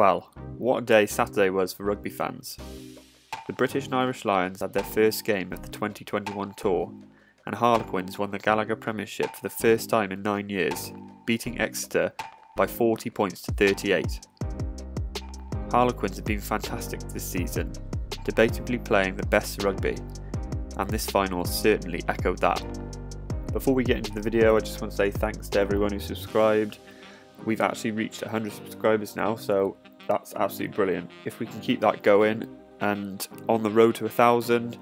Well, what a day Saturday was for rugby fans. The British and Irish Lions had their first game of the 2021 tour, and Harlequins won the Gallagher Premiership for the first time in nine years, beating Exeter by 40 points to 38. Harlequins have been fantastic this season, debatably playing the best rugby, and this final certainly echoed that. Before we get into the video, I just want to say thanks to everyone who subscribed. We've actually reached 100 subscribers now, so that's absolutely brilliant. If we can keep that going and on the road to a thousand,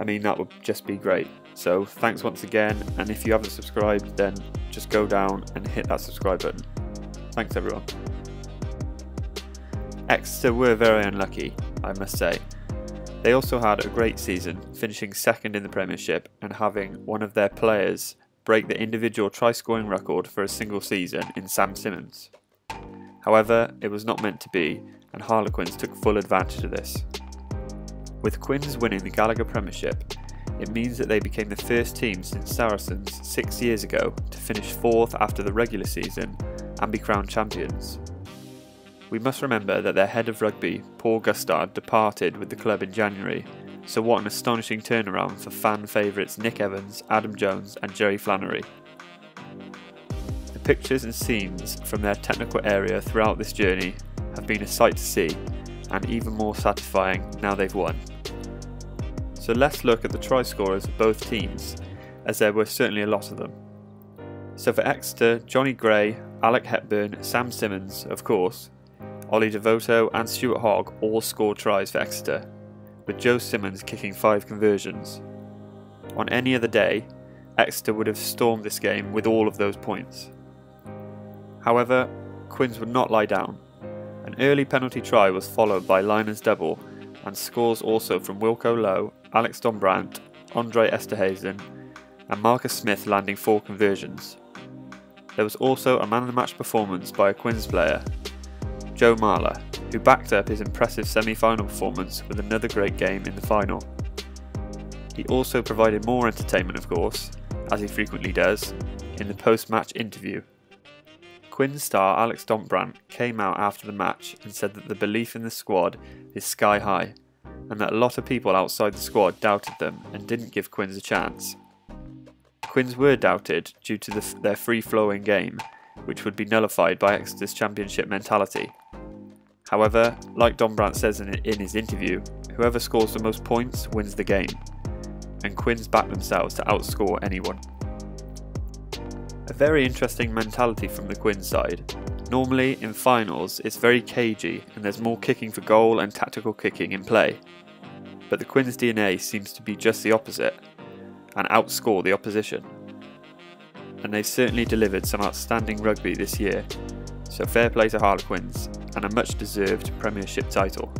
I mean, that would just be great. So thanks once again, and if you haven't subscribed, then just go down and hit that subscribe button. Thanks everyone. Exeter were very unlucky, I must say. They also had a great season, finishing second in the Premiership and having one of their players break the individual try scoring record for a single season in Sam Simmonds. However, it was not meant to be, and Harlequins took full advantage of this. With Quins winning the Gallagher Premiership, it means that they became the first team since Saracens six years ago to finish fourth after the regular season and be crowned champions. We must remember that their head of rugby, Paul Gustard, departed with the club in January, so what an astonishing turnaround for fan favourites Nick Evans, Adam Jones, and Jerry Flannery. The pictures and scenes from their technical area throughout this journey have been a sight to see, and even more satisfying now they've won. So let's look at the try scorers of both teams, as there were certainly a lot of them. So for Exeter, Jonny Gray, Alec Hepburn, Sam Simmonds, of course, Ollie Devoto and Stuart Hogg all scored tries for Exeter, with Joe Simmonds kicking five conversions. On any other day, Exeter would have stormed this game with all of those points. However, Quins would not lie down. An early penalty try was followed by Lynagh's double, and scores also from Wilco Louw, Alex Dombrandt, Andre Esterhuizen, and Marcus Smith landing four conversions. There was also a man of the match performance by a Quins player, Joe Marler, who backed up his impressive semi final performance with another great game in the final. He also provided more entertainment, of course, as he frequently does, in the post match interview. Quins star Alex Dombrandt came out after the match and said that the belief in the squad is sky high, and that a lot of people outside the squad doubted them and didn't give Quins a chance. Quins were doubted due to the, their free flowing game, which would be nullified by Exeter's championship mentality. However, like Dombrandt says in, in his interview, whoever scores the most points wins the game, and Quins back themselves to outscore anyone. A very interesting mentality from the Quins side. Normally, in finals, it's very cagey and there's more kicking for goal and tactical kicking in play. But the Quins DNA seems to be just the opposite and outscore the opposition. And they've certainly delivered some outstanding rugby this year, so fair play to Harlequins and a much deserved Premiership title.